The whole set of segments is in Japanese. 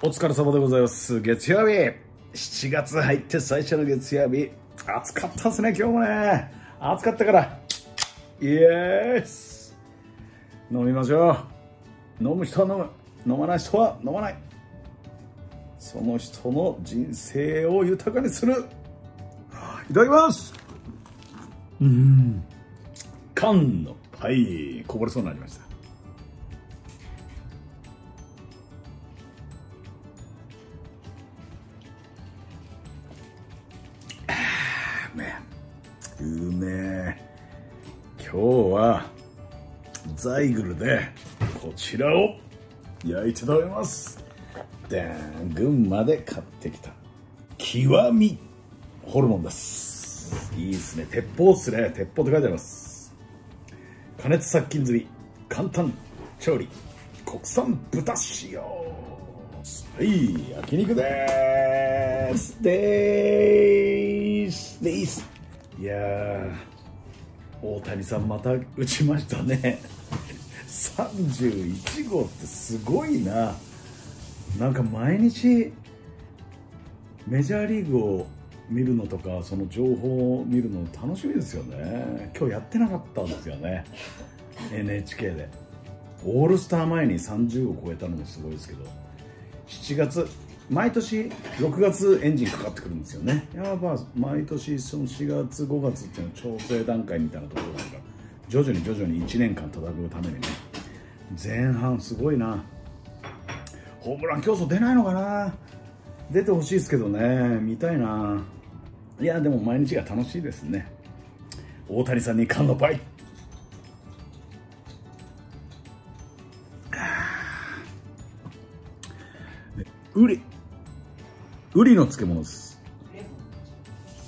お疲れ様でございます。月曜日。7月入って最初の月曜日。暑かったですね今日もね。暑かったから。イエース飲みましょう。飲む人は飲む。飲まない人は飲まない。その人の人生を豊かにする。いただきます。うん。缶のパイ。こぼれそうになりました。うめえ今日はザイグルでこちらを焼いて食べます。でん群馬で買ってきた極みホルモンです。いいですね。鉄砲っすね。鉄砲って書いてあります。加熱殺菌済み簡単調理国産豚塩はい焼肉です。でーす。でーす。いやー大谷さんまた打ちましたね。31号ってすごいな。なんか毎日メジャーリーグを見るのとかその情報を見るの楽しみですよね。今日やってなかったんですよね。NHK で。オールスター前に30を超えたのもすごいですけど。7月毎年6月エンジンかかってくるんですよね。やっぱ毎年その4月5月っていうの調整段階みたいなところがあるか徐々に徐々に1年間戦うためにね。前半すごいな。ホームラン競争出ないのかな。出てほしいですけどね。見たいな。いやでも毎日が楽しいですね。大谷さんに缶のパイウリの漬物です。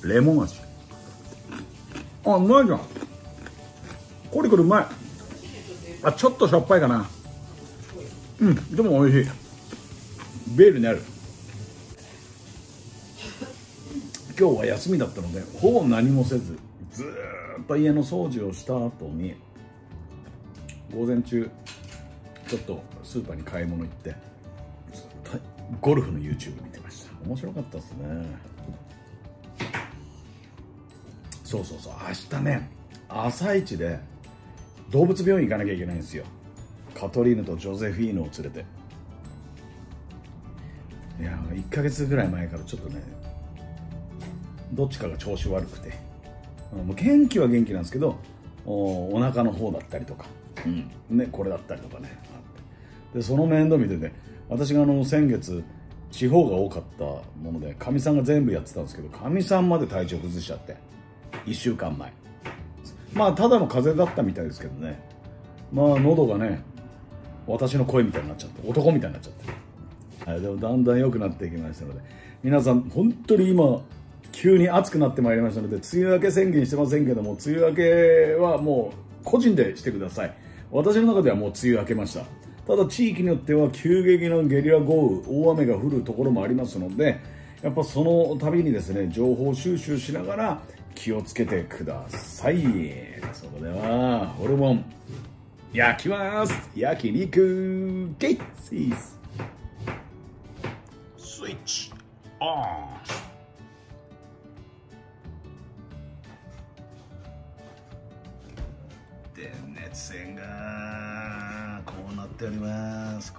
レモン味。あうまいじゃん。コリコリうまい。あちょっとしょっぱいかな。うんでも美味しい。ベールにある。今日は休みだったのでほぼ何もせずずっと家の掃除をした後に午前中ちょっとスーパーに買い物行ってずっとゴルフの YouTube 見て。面白かったですね。そうそうそう。明日ね朝一で動物病院行かなきゃいけないんですよ。カトリーヌとジョゼフィーヌを連れて。いや1ヶ月ぐらい前からちょっとねどっちかが調子悪くて。もう元気は元気なんですけどおお腹の方だったりとか、うん。ね、これだったりとかね。でその面倒見てて私があの先月地方が多かったものでかみさんが全部やってたんですけどかみさんまで体調崩しちゃって1週間前。まあただの風邪だったみたいですけどね。まあ喉がね私の声みたいになっちゃって男みたいになっちゃって。はいでもだんだん良くなっていきましたので。皆さん本当に今急に暑くなってまいりましたので梅雨明け宣言してませんけども梅雨明けはもう個人でしてください。私の中ではもう梅雨明けました。ただ地域によっては急激なゲリラ豪雨大雨が降るところもありますのでやっぱその度にですね情報収集しながら気をつけてください。それではホルモン。焼きます。焼肉ゲイススイッチオン。電熱線が。うなっております。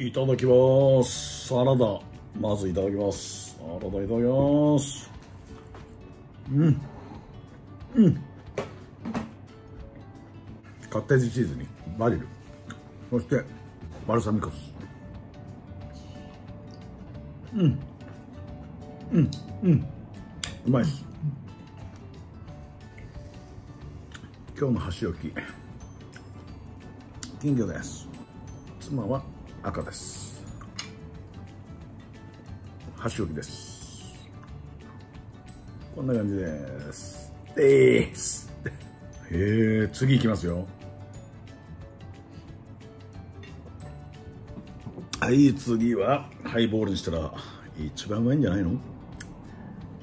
いただきます。サラダまずいただきます。サラダいただきます。うん。うん。カッテージチーズにバジル。そしてバルサミコ酢。うん。うん。うん。うまいです。今日の箸置き。金魚です。妻は赤です。箸置きです。こんな感じですです。へえ次いきますよ。はい次はハイボールにしたら一番うまいんじゃないの？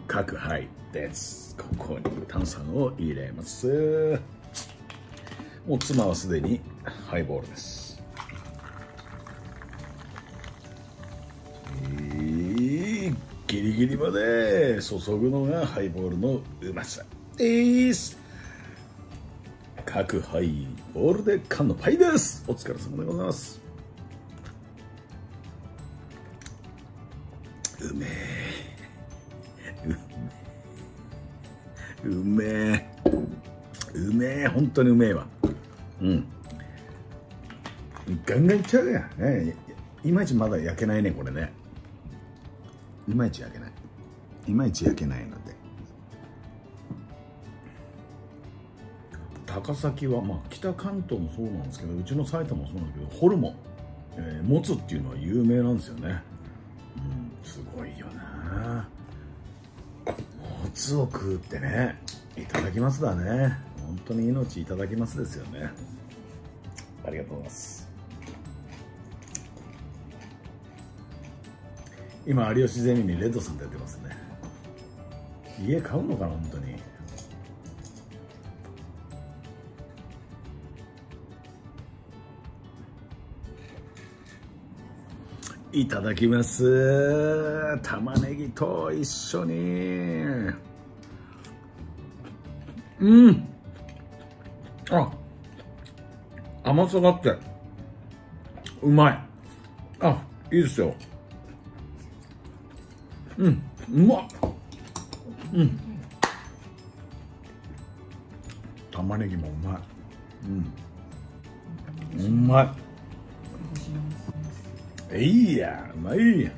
各イですここに炭酸を入れます。もう妻はすでにハイボールです。ギリギリまで注ぐのがハイボールのうまさ。です。各ハイボールで缶のパイです。お疲れ様でございます。うめえ。うめえ。うめえ。本当にうめえわ。うん。ガンガンいっちゃうやん、ね、いまいちまだ焼けないねこれね。いまいち焼けない。いまいち焼けないの。高崎はまあ北関東もそうなんですけどうちの埼玉もそうなんだけどホルモン、えー、もつっていうのは有名なんですよね。うんすごいよな。もつを食うってねいただきますだね。本当に命いただきますですよね。ありがとうございます。今有吉ゼミにレッドさん出てますね。家買うのかな本当に。いただきます。玉ねぎと一緒に。うん。あ甘さがあって。うまい。あいいですよ。うん。うまっ。うん。玉ねぎもうまい。うん。うまい。いいやうまいや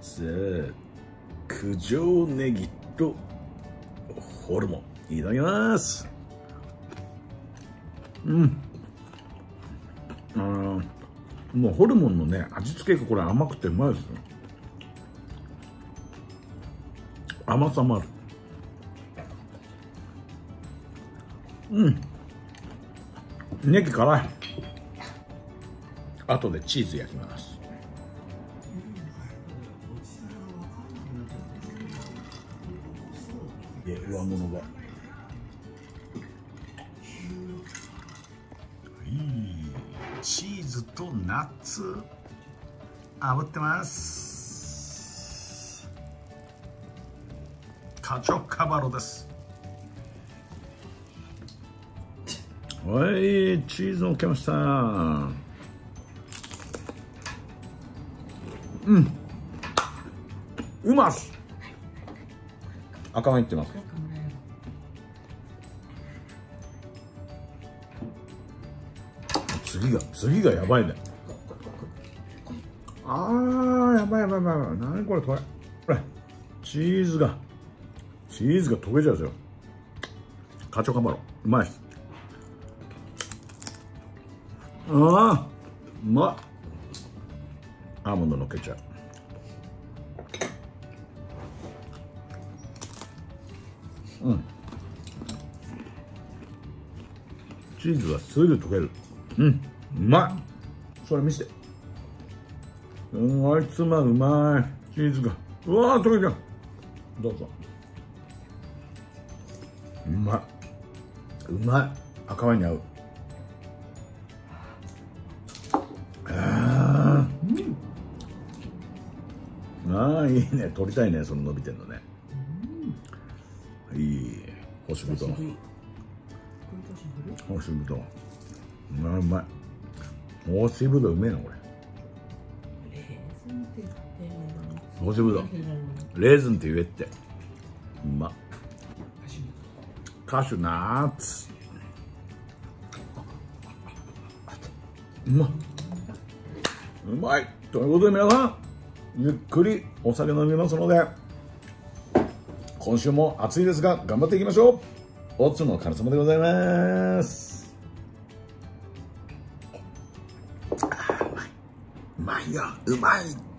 さあ九条ネギとホルモン。いただきます。うん。もうホルモンのね味付けがこれ甘くてうまいですね甘さもある。うん。ネギ辛い。後でチーズ焼きます。で上物がチーズとナッツ。炙ってます。カチョカバロです。はいチーズをけました。うん。うまっす。赤ワインってます。次が次がやばいね。あーやばいやばいやばい。やばい何これこれ。これチーズが。チーズが溶けちゃうんですよカチョカマロ。うまいああうまいアーモンドのっけちゃう。うん。チーズはすぐ溶ける。うん。うまい。それ見せて。うんあいつまうまい。チーズが。うわー溶けちゃうどうぞ。うまい。うまい。赤ワインに合う。あー。ああいいね。取りたいねその伸びてんのね。いい。干しぶどう。干しぶどう。う。まいうまい干しぶどううめえなこれ。干しぶどうレーズンって言えって。うま。っカシュナッツ。うま。っうまい。ということで皆さんゆっくりお酒飲みますので今週も暑いですが頑張っていきましょう。おつのカル様でございますまいよ。うまい